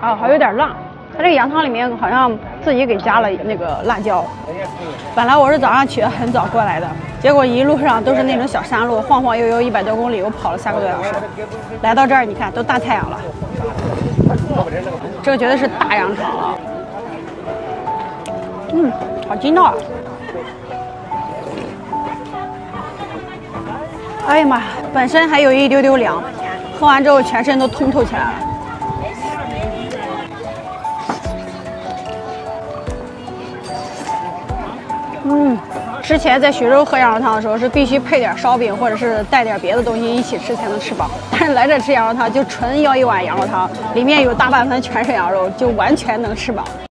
啊，还有点辣。它这个羊汤里面好像自己给加了那个辣椒。本来我是早上起得很早过来的，结果一路上都是那种小山路，晃晃悠悠一百多公里，我跑了三个多小时。来到这儿，你看都大太阳了。这个绝对是大羊汤啊！嗯，好筋道啊！哎呀妈，本身还有一丢丢凉，喝完之后全身都通透起来了。嗯，之前在徐州喝羊肉汤的时候是必须配点烧饼或者是带点别的东西一起吃才能吃饱，但是来这吃羊肉汤就纯要一碗羊肉汤，里面有大半盆全是羊肉，就完全能吃饱。